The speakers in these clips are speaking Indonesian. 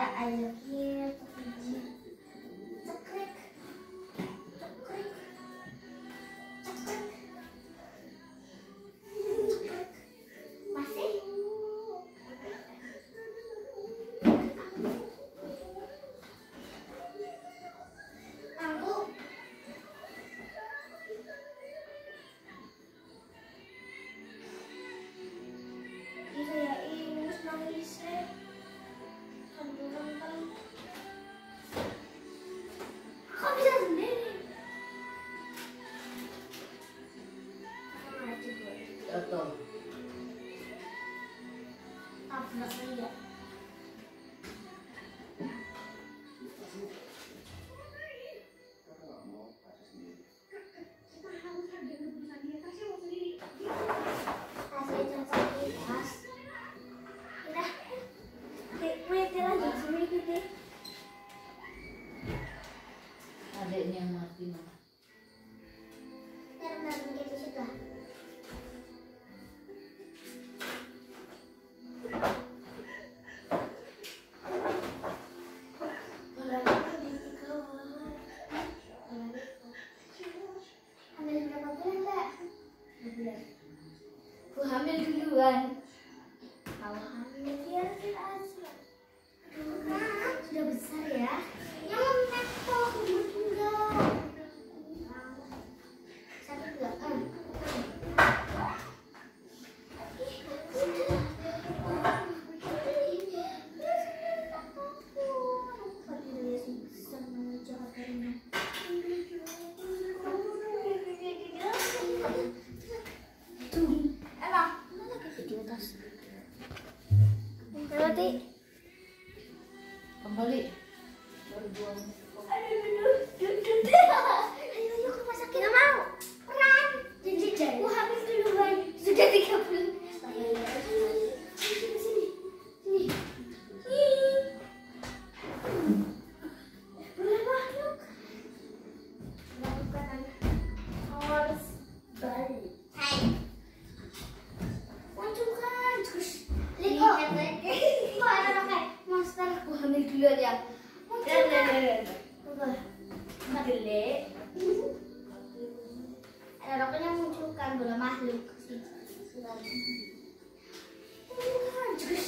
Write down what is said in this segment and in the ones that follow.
I love you. Ito. Ah, Tapos na sa'yo. Kembali. kembali berbuang bukan bola makhluk. Bukan.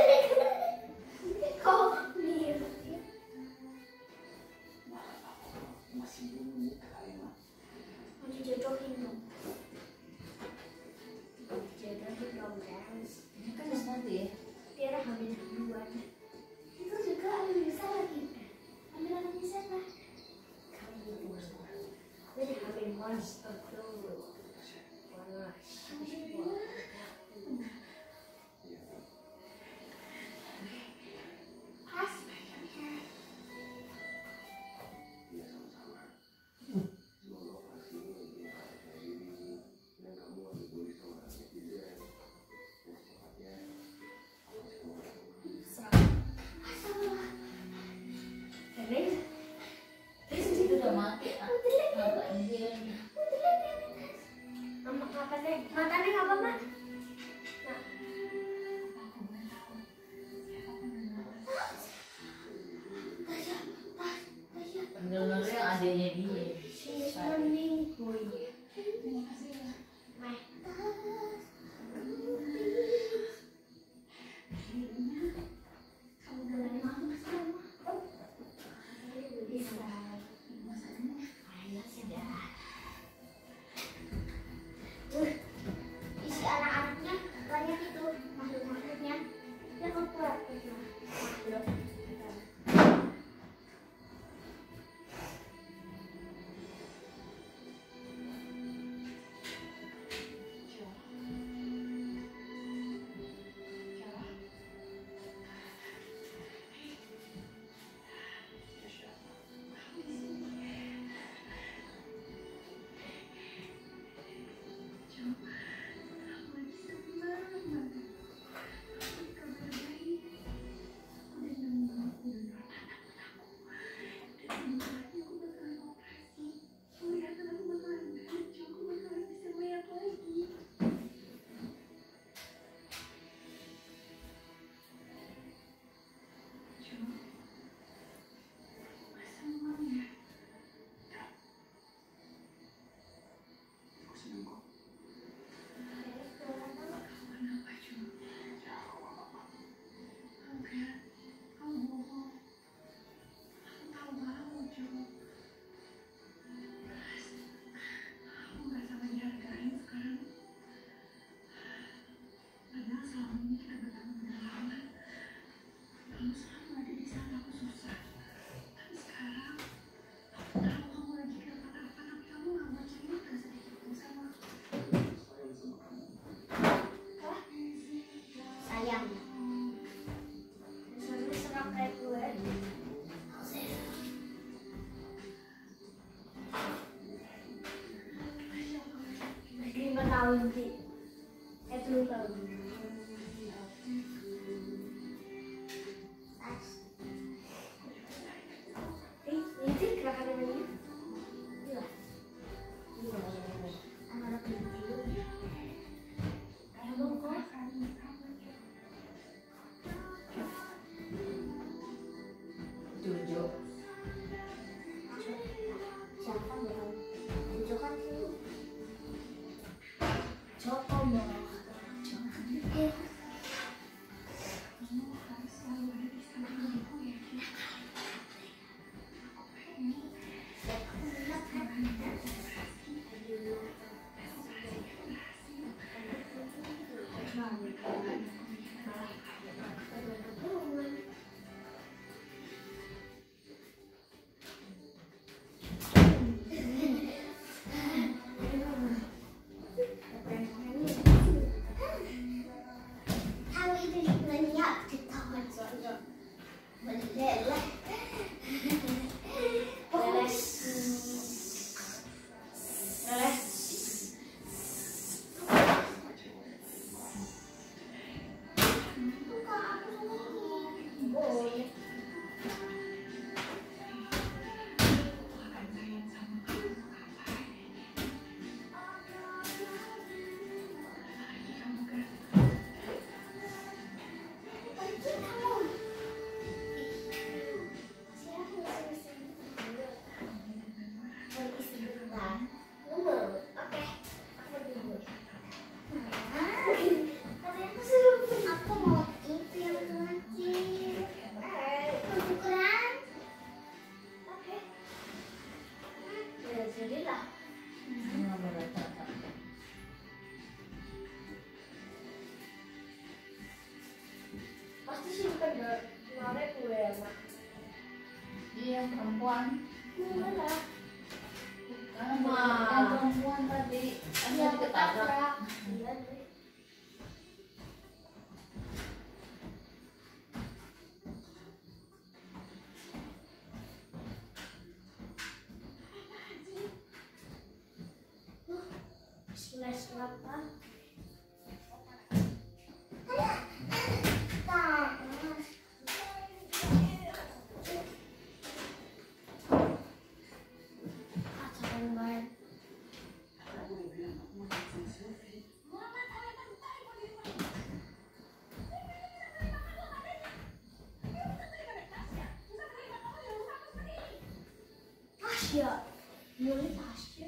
enlightenment. Makannya sih? Apa, Mak? thousand. Every thousand. Thank you. Bye. yang perempuan. Bukan perempuan tadi. Iya, ketabrak. Iya, Bismillahirrahmanirrahim. 叫有人打湿